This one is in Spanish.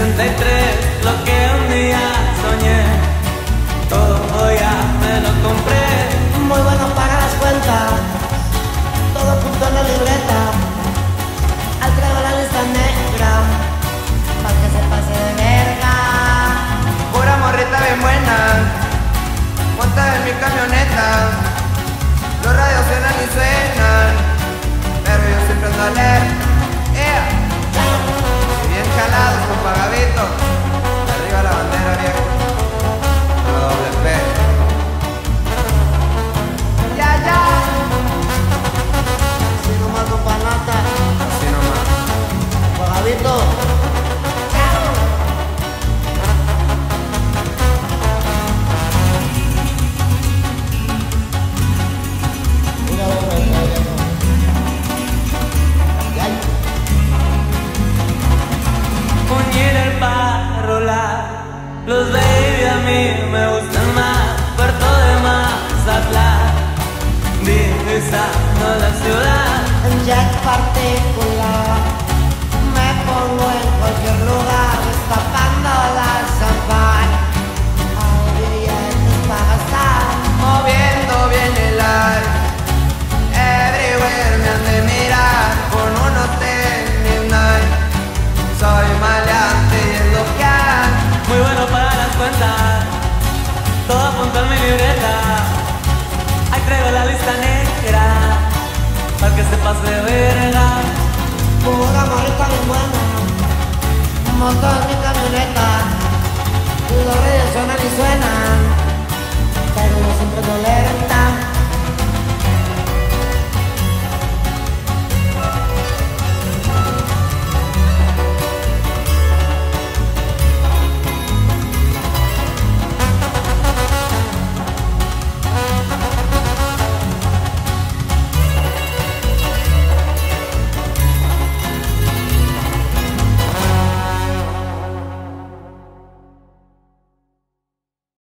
lo que un día soñé. Todo ya me lo compré. Muy bueno para las cuentas. Todo junto en la libreta. Al traer la lista negra. para que se pase de verga. Pura morrita bien buena. Monta en mi camioneta. Los radios eran y Javito. Los baby a mí me gustan más, parto de Mazatlán, divisando la ciudad. En jack particular. libreta, todo apunta en mi libreta. Ahí traigo la lista negra, para que sepas de verga. Pura marica de buena, un montón de camioneta. Los reyes suenan y suenan, pero yo siempre tolero.